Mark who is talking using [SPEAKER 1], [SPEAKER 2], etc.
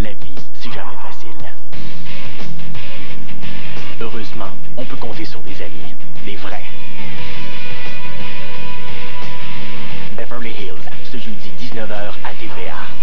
[SPEAKER 1] La vie, c'est jamais facile. Heureusement, on peut compter sur des amis. Des vrais. Beverly Hills, ce jeudi 19h à TVA.